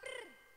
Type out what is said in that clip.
Brr.